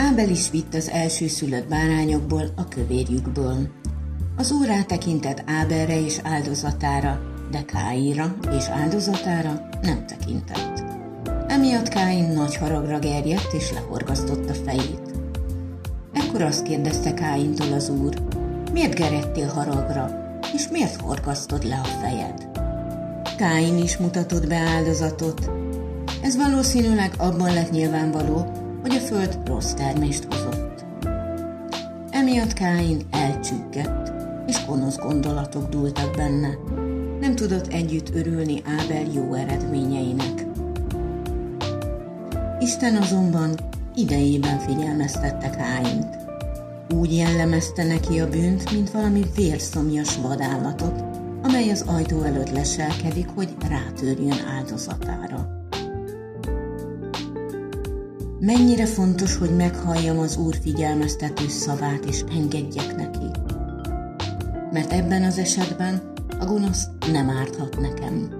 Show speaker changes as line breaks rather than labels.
Ábel is vitt az első szülött bárányokból, a kövérjükből. Az úr rátekintett Ábelre és áldozatára, de Káinra és áldozatára nem tekintett. Emiatt Káin nagy haragra gerjedt és lehorgasztotta fejét. Ekkor azt kérdezte Káintól az úr, miért geredtél haragra, és miért horgasztod le a fejed? Káin is mutatott be áldozatot. Ez valószínűleg abban lett nyilvánvaló, hogy a föld rossz termést hozott. Emiatt Káin elcsüggett, és gonosz gondolatok dúltak benne. Nem tudott együtt örülni Ábel jó eredményeinek. Isten azonban idejében figyelmeztette Káint. Úgy jellemezte neki a bűnt, mint valami vérszomjas vadállatot, amely az ajtó előtt leselkedik, hogy rátörjön áldozatára. Mennyire fontos, hogy meghalljam az Úr figyelmeztető szavát és engedjek neki. Mert ebben az esetben a gonosz nem árthat nekem.